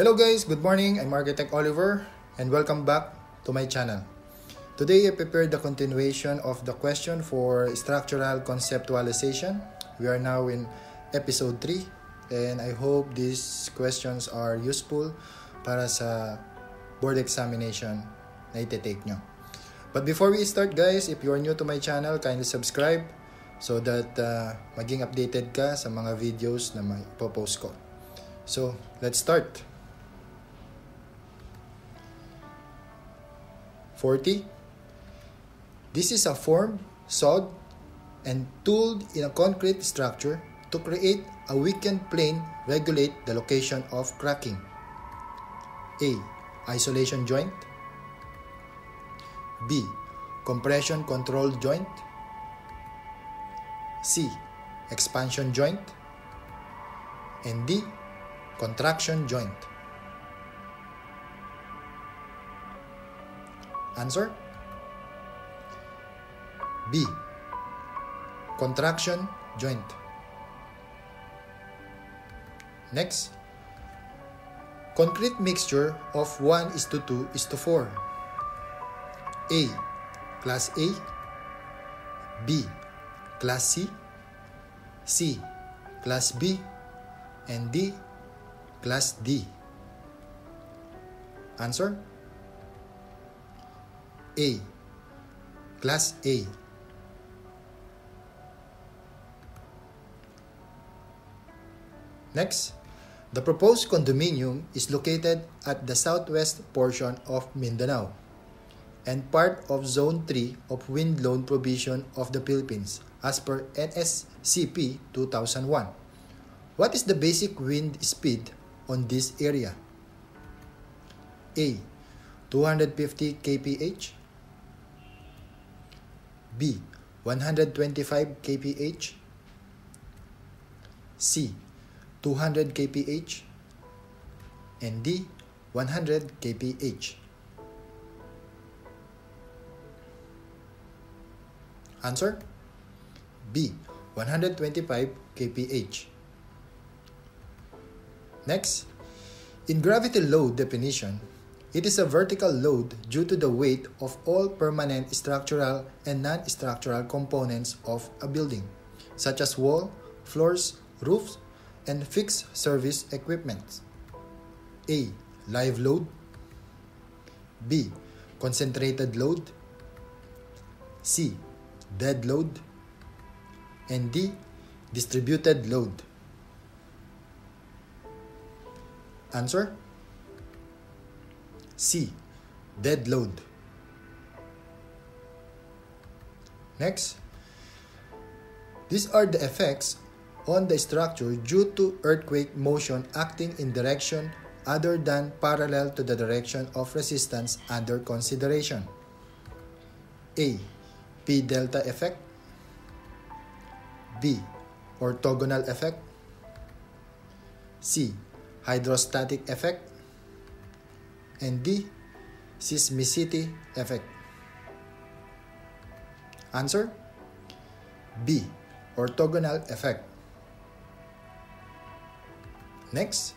Hello guys, good morning. I'm Architect Oliver and welcome back to my channel. Today I prepared the continuation of the question for structural conceptualization. We are now in episode 3 and I hope these questions are useful para sa board examination na iti-take nyo. But before we start guys, if you are new to my channel, kindly subscribe so that uh, maging updated ka sa mga videos na may post ko. So, let's start. 40. This is a form, sawed, and tooled in a concrete structure to create a weakened plane regulate the location of cracking. A. Isolation joint. B. Compression control joint. C. Expansion joint. And D. Contraction joint. Answer B. Contraction joint. Next, concrete mixture of 1 is to 2 is to 4. A. Class A. B. Class C. C. Class B. And D. Class D. Answer A. Class A. Next, the proposed condominium is located at the southwest portion of Mindanao and part of Zone 3 of Wind Load Provision of the Philippines as per NSCP 2001. What is the basic wind speed on this area? A. 250 kph B. 125 kph C. 200 kph and D 100 kph. Answer B 125 kph. Next, in gravity load definition, it is a vertical load due to the weight of all permanent structural and non-structural components of a building, such as wall, floors, roofs, and fixed service equipment. A. Live load. B. Concentrated load. C. Dead load. And D. Distributed load. Answer C. Dead load. Next, these are the effects on the structure due to earthquake motion acting in direction other than parallel to the direction of resistance under consideration. A. P delta effect. B. Orthogonal effect. C. Hydrostatic effect. And D. Seismicity effect. Answer B. Orthogonal effect. Next,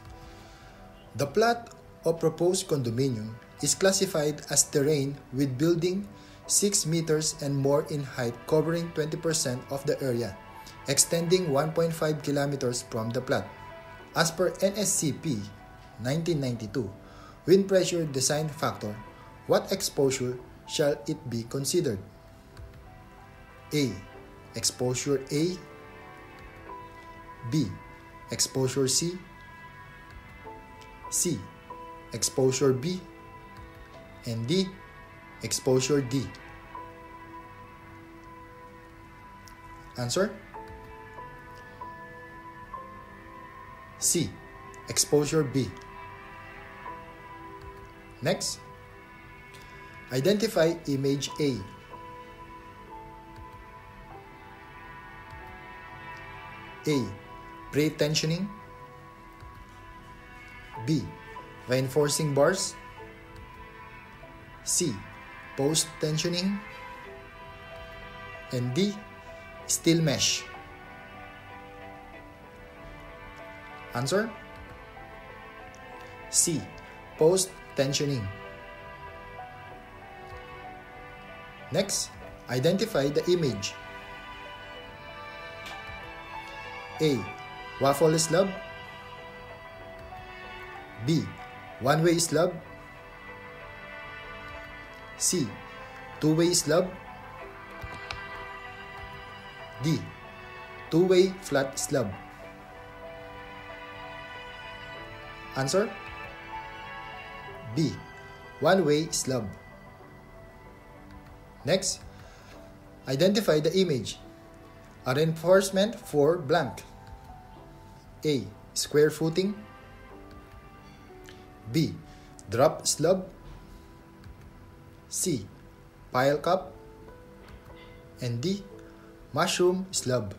the plot of proposed condominium is classified as terrain with building 6 meters and more in height covering 20% of the area, extending 1.5 kilometers from the plot. As per NSCP 1992, wind pressure design factor, what exposure shall it be considered? A. Exposure A B. Exposure C C. Exposure B. And D. Exposure D. Answer? C. Exposure B. Next, identify image A. A. Pre-tensioning B. Reinforcing bars. C. Post tensioning. And D. Steel mesh. Answer C. Post-tensioning. Next, identify the image. A. Waffle slab. B. One-way slab. C. Two-way slab. D. Two-way flat slab. Answer B. One-way slab. Next, identify the image. A reinforcement for blank. A. Square footing. B. Drop slab. C. Pile cap. And D. Mushroom slab.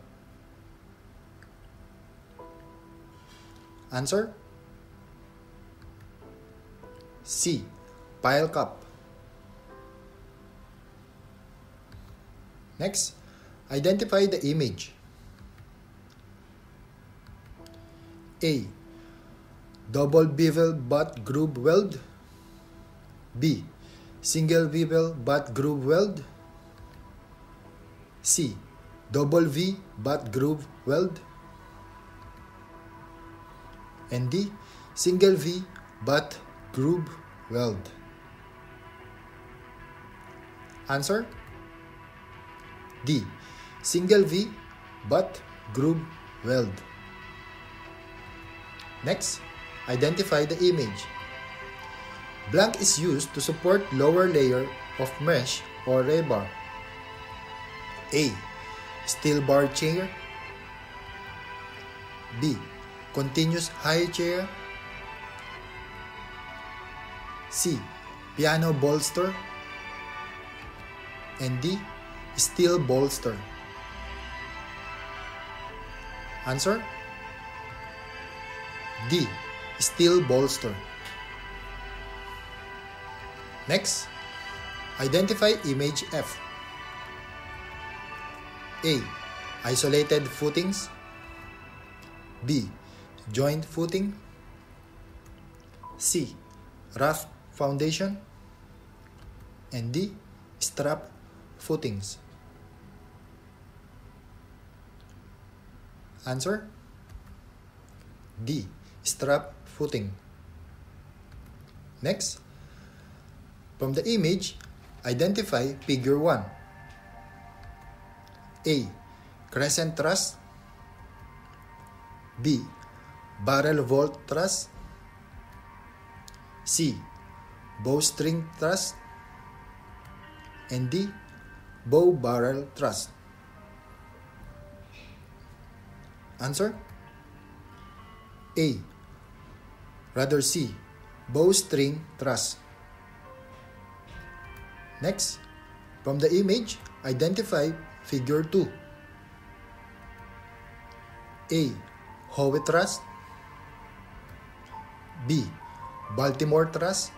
Answer C. Pile cap. Next, identify the image. A. Double bevel butt groove weld. B. Single bevel butt groove weld. C. Double V butt groove weld. And D. Single V butt groove weld. Answer D. Single V butt groove weld. Next, identify the image. Blank is used to support lower layer of mesh or rebar. A. Steel bar chair. B. Continuous high chair. C. Piano bolster. And D. Steel bolster. Answer D. Steel bolster. Next, identify image F. A. Isolated footings. B. Joint footing. C. Raft foundation. And D. Strap footings. Answer D. Strap footing. Next, from the image, identify figure 1. A. Crescent truss. B. Barrel vault truss. C. Bowstring truss. And D. Bow barrel truss. Answer? A. Rather C. Bowstring truss. Next, from the image, identify figure 2. A. Howe truss. B. Baltimore truss.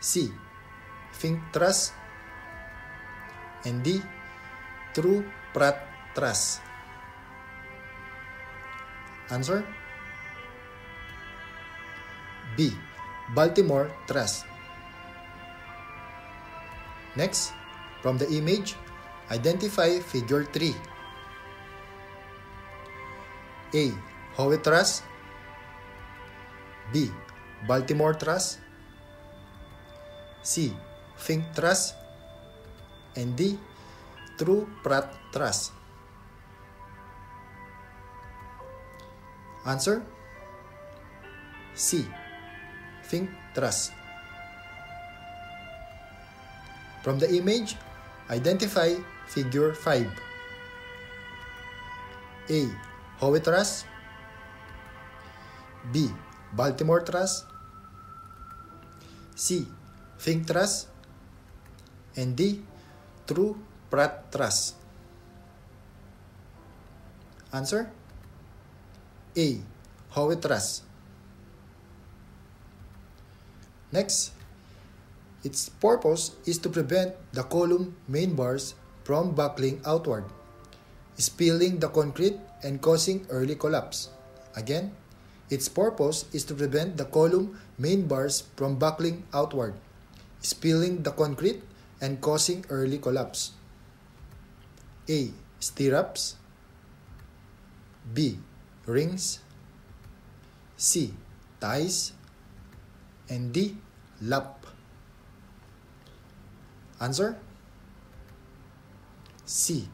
C. Fink truss. And D. True Pratt truss. Answer? B. Baltimore truss. Next, from the image, identify figure 3. A. Howe truss B. Baltimore truss. C. Fink truss. And D. True Pratt truss. Answer C. Fink truss. From the image, identify figure 5. A. Howe truss. B. Baltimore truss. C. Fink truss. And D. True Pratt truss. Answer A. Howe truss. Next, its purpose is to prevent the column main bars from buckling outward, spilling the concrete and causing early collapse. Again, Its purpose is to prevent the column main bars from buckling outward, spilling the concrete, and causing early collapse. A. Stirrups B. Rings C. Ties and D. Lap. Answer C.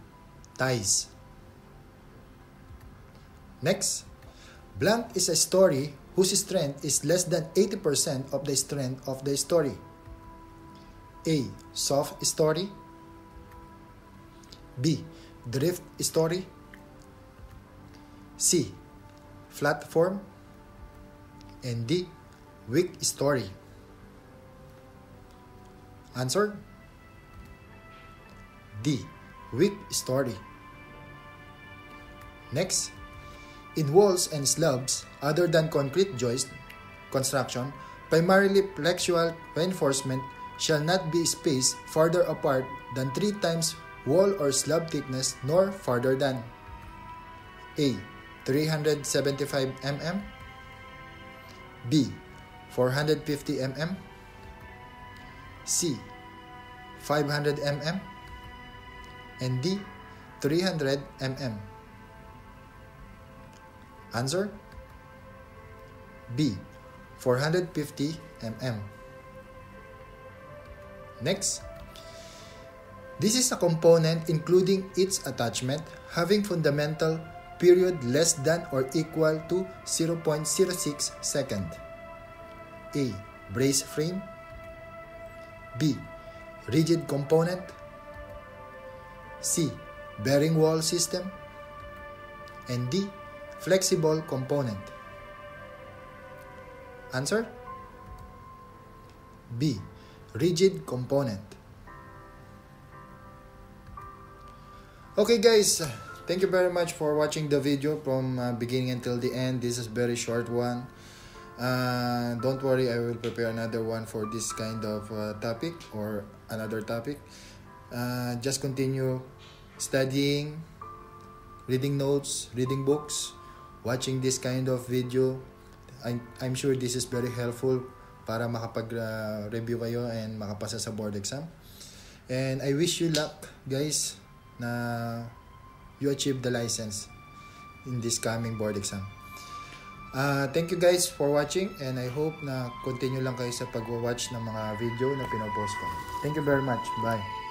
Ties. Next, blank is a story whose strength is less than 80% of the strength of the story. A. Soft story. B. Drift story. C. Flat form. And D. Weak story. Answer D. Weak story. Next, in walls and slabs other than concrete joist construction, primarily flexural reinforcement shall not be spaced farther apart than 3 times wall or slab thickness nor farther than A. 375 mm B. 450 mm C. 500 mm and D. 300 mm Answer B. 450 mm Next, this is a component including its attachment having fundamental period less than or equal to 0.06 second. A. Brace frame. B. Rigid component. C. Bearing wall system. And D. Flexible component. Answer? B rigid component. Okay guys, thank you very much for watching the video from uh, beginning until the end. This is very short one. Uh, don't worry, I will prepare another one for this kind of uh, topic or another topic. Uh, just continue studying, reading notes, reading books, watching this kind of video. I'm, I'm sure this is very helpful para makapag-review kayo and makapasa sa board exam. And I wish you luck, guys, na you achieve the license in this coming board exam. Uh, thank you guys for watching and I hope na continue lang kayo sa pag-watch ng mga video na pinopost ko. Thank you very much. Bye.